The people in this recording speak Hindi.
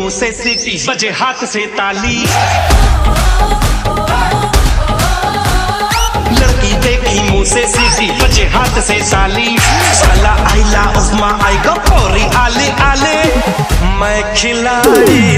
मुँह से सीटी बजे हाथ से ताली। लड़की देखी मुँह से सीटी बजे हाथ से ताली साला आईला, उस्मा आएगा, पौरी आले आले। मैं खिलाड़ी